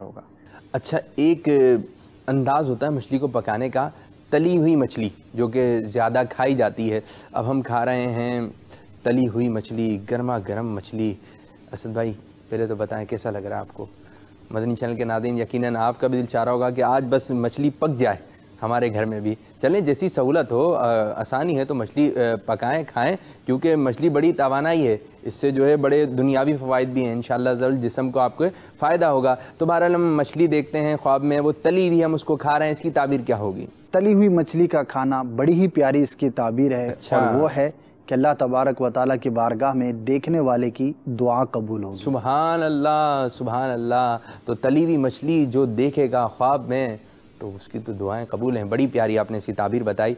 होगा। अच्छा एक अंदाज होता है मछली को पकाने का, तली हुई मछली, जो कि ज़्यादा खाई जाती है। अब हम खा रहे हैं तली हुई मछली गर्मा गर्म मछली। असद भाई, पहले तो बताएँ, कैसा लग रहा है आपको? मदनी चैनल के नादिन, यकीनन आपका भी दिल चाह रहा होगा कि आज बस मछली पक जाए। हमारे घर में भी। चलें जैसी सहूलत हो आसानी है तो मछली पकाएँ खाएँ क्योंकि मछली बड़ी तोानाई है। इससे जो है बड़े दुनियावी फ़वाद भी हैं इन जिसम को आपको फ़ायदा होगा। तो बहरहाल हम मछली देखते हैं ख्वाब में वो तली हुई हम उसको खा रहे हैं इसकी ताबीर क्या होगी? तली हुई मछली का खाना बड़ी ही प्यारी इसकी ताबीर है अच्छा। और वो है कि अल्लाह तबारक व ताली की बारगाह में देखने वाले की दुआ कबूल हो सुबहान अल्लाह सुबहान अल्लाह। तो तली हुई मछली जो देखेगा ख्वाब में तो उसकी तो दुआएँ कबूल हैं। बड़ी प्यारी आपने इसकी ताबीर बताई।